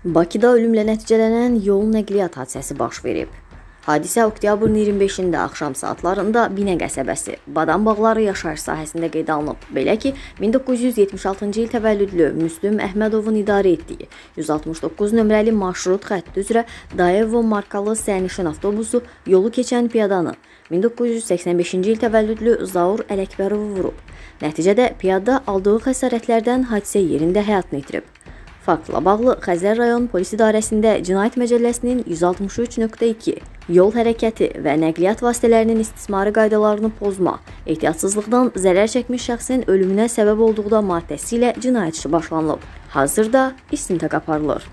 Bakıda ölümlə nəticələnən yol nəqliyyat hadisəsi baş verib. Hadisə oktyabrın 25-də axşam saatlarında Binə qəsəbəsi, Badam bağları yaşayış sahəsində qeydə alınıb. Belə ki, 1976-cı il təvəllüdlü Müslüm Əhmədovun idarə etdiyi 169 nömrəli marşrut xətti üzrə Daevo markalı sərnişin avtobusu yolu keçən piyadanı 1985-ci il təvəllüdlü Zaur Ələkbərovu vurub. Nəticədə piyada aldığı xəsarətlərdən hadisə yerində həyatını itirib. Faktla bağlı Xəzər rayon polis idarəsində Cinayət Məcəlləsinin 163.2 yol hərəkəti və nəqliyyat vasitələrinin istismarı qaydalarını pozma, ehtiyatsızlıqdan zərər çəkmiş şəxsin ölümünə səbəb olduqda maddəsi ilə cinayət işi başlanılıb. Hazırda istintaq aparılır.